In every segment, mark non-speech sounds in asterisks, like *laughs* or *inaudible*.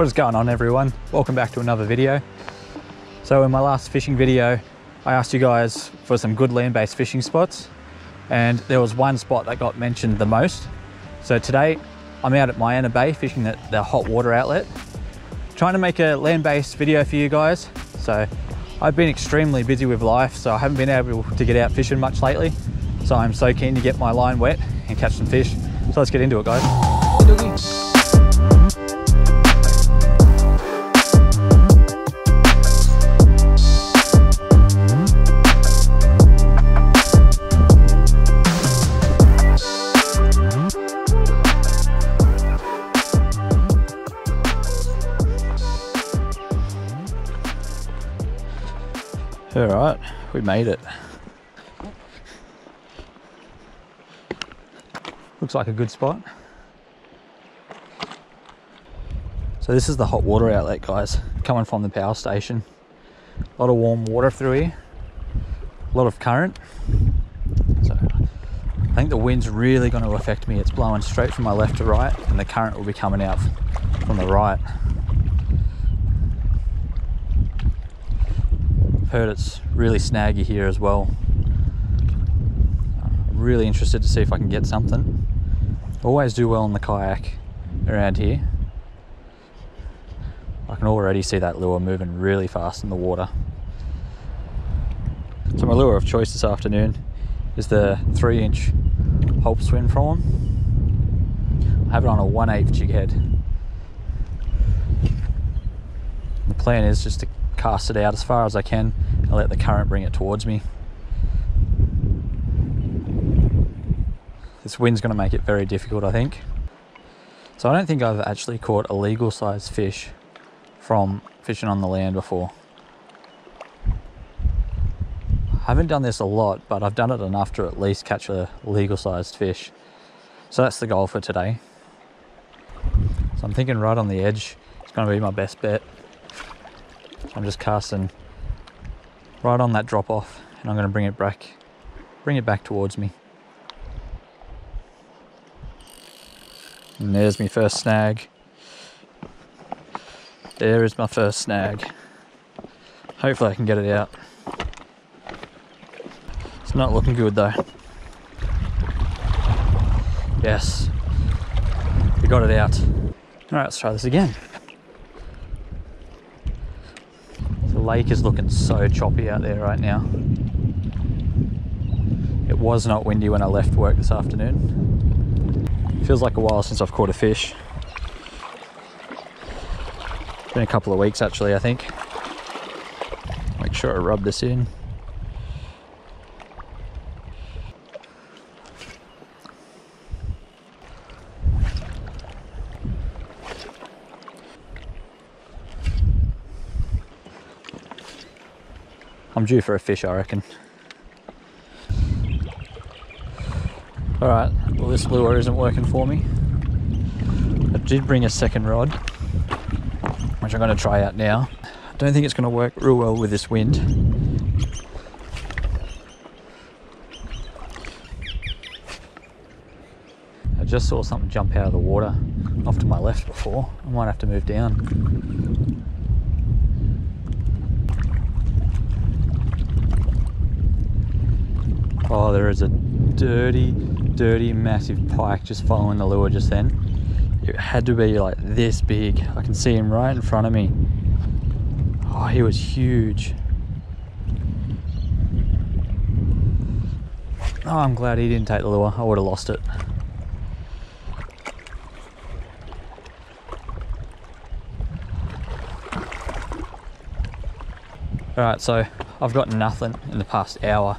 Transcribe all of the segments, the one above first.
What is going on everyone? Welcome back to another video. So in my last fishing video, I asked you guys for some good land-based fishing spots and there was one spot that got mentioned the most. So today I'm out at Myuna Bay fishing the, the hot water outlet, trying to make a land-based video for you guys. So I've been extremely busy with life, so I haven't been able to get out fishing much lately. So I'm so keen to get my line wet and catch some fish. So let's get into it guys. All right, we made it. Looks like a good spot. So this is the hot water outlet, guys, coming from the power station. A lot of warm water through here, a lot of current. So I think the wind's really going to affect me. It's blowing straight from my left to right, and the current will be coming out from the right. Heard it's really snaggy here as well. I'm really interested to see if I can get something. Always do well in the kayak around here. I can already see that lure moving really fast in the water. So my lure of choice this afternoon is the 3 inch Holt Swimprawn. I have it on a 1 8 jig head. The plan is just to cast it out as far as I can and let the current bring it towards me. This wind's going to make it very difficult, I think. So I don't think I've actually caught a legal sized fish from fishing on the land before. I haven't done this a lot, but I've done it enough to at least catch a legal sized fish. So that's the goal for today. So I'm thinking right on the edge it's going to be my best bet. I'm just casting right on that drop off and I'm going to bring it back bring it back towards me. And there's my first snag. There is my first snag. Hopefully I can get it out. It's not looking good though. Yes. We got it out. All right let's try this again lake is looking so choppy out there right now. It was not windy when I left work this afternoon. Feels like a while since I've caught a fish. Been a couple of weeks actually, I think. Make sure I rub this in. I'm due for a fish, I reckon. All right, well this lure isn't working for me. I did bring a second rod, which I'm gonna try out now. I don't think it's gonna work real well with this wind. I just saw something jump out of the water off to my left before. I might have to move down. Oh, there is a dirty, dirty, massive pike just following the lure just then. It had to be like this big. I can see him right in front of me. Oh, he was huge. Oh, I'm glad he didn't take the lure. I would have lost it. Alright, so I've got nothing in the past hour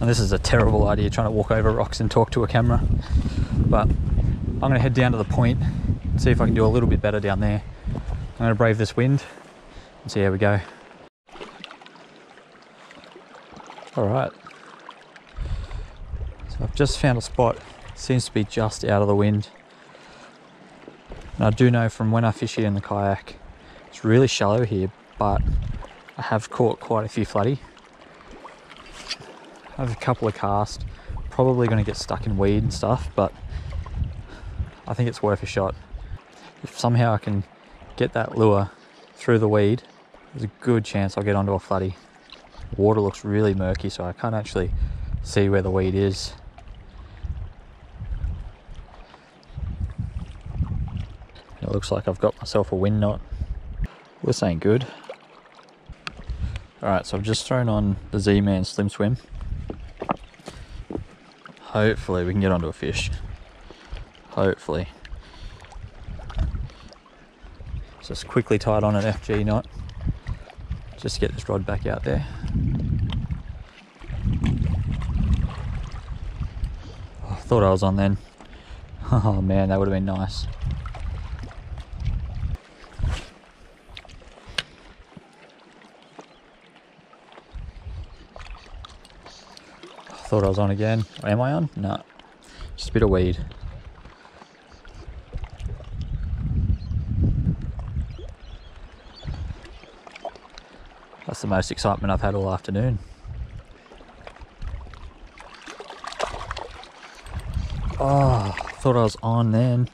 and this is a terrible idea trying to walk over rocks and talk to a camera. But I'm going to head down to the point, see if I can do a little bit better down there. I'm going to brave this wind and see how we go. All right. So I've just found a spot. Seems to be just out of the wind. And I do know from when I fish here in the kayak, it's really shallow here, but I have caught quite a few flatty I have a couple of casts. Probably going to get stuck in weed and stuff, but I think it's worth a shot. If somehow I can get that lure through the weed, there's a good chance I'll get onto a flatty. Water looks really murky, so I can't actually see where the weed is. It looks like I've got myself a wind knot. This ain't good. Alright, so I've just thrown on the Z-Man Slim Swim. Hopefully we can get onto a fish. Hopefully. Just quickly tied on an FG knot. Just to get this rod back out there. Oh, I thought I was on then. *laughs* Oh man, that would have been nice. Thought I was on again. Am I on? No. Just a bit of weed. That's the most excitement I've had all afternoon. Oh, thought I was on then.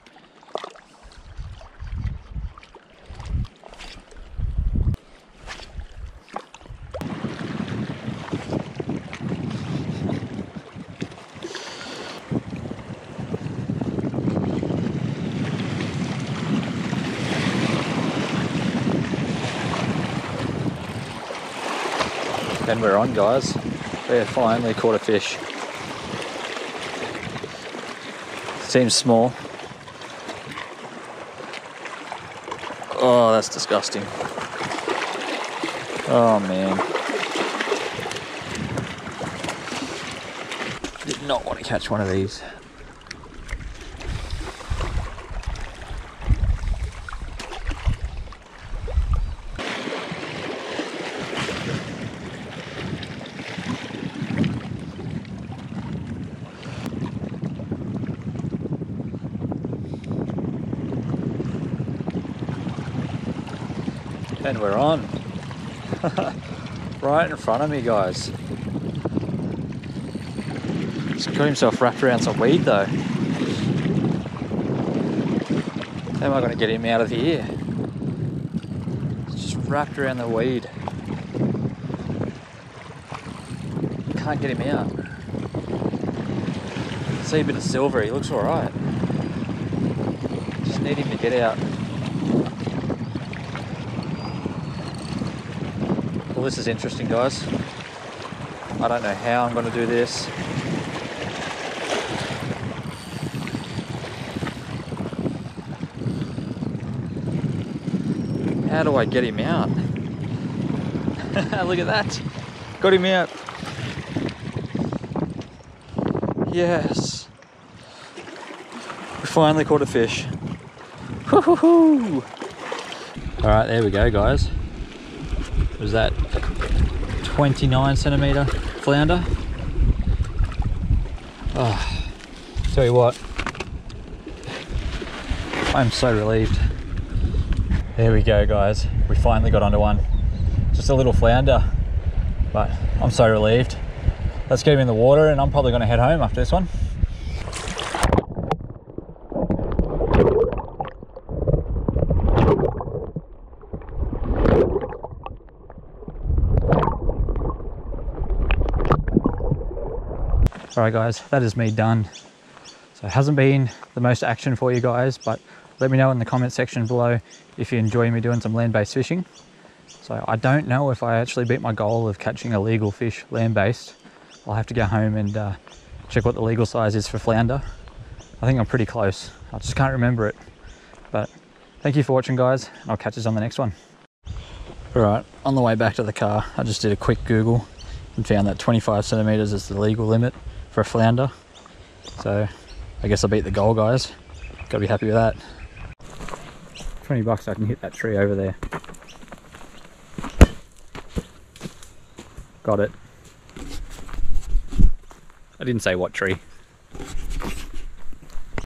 And we're on, guys. We have finally caught a fish. Seems small. Oh, that's disgusting. Oh man. Did not want to catch one of these. And we're on. *laughs* right in front of me, guys. He's got himself wrapped around some weed though. How am I going to get him out of here? He's just wrapped around the weed. Can't get him out. See a bit of silver, he looks alright. Just need him to get out. This is interesting, guys. I don't know how I'm going to do this. How do I get him out? *laughs* Look at that. Got him out. Yes. We finally caught a fish. All right, there we go, guys was that 29 centimeter flounder. Oh, tell you what, I'm so relieved. There we go, guys. We finally got onto one. Just a little flounder, but I'm so relieved. Let's get him in the water, and I'm probably going to head home after this one. All right, guys, that is me done. So it hasn't been the most action for you guys, but let me know in the comment section below if you enjoy me doing some land-based fishing. So I don't know if I actually beat my goal of catching a legal fish land-based. I'll have to go home and uh, check what the legal size is for flounder. I think I'm pretty close. I just can't remember it. But thank you for watching, guys. And I'll catch us on the next one. All right, on the way back to the car, I just did a quick Google and found that 25 centimeters is the legal limit for a flounder. So I guess I beat the goal, guys. Gotta be happy with that. 20 bucks I can hit that tree over there. Got it. I didn't say what tree.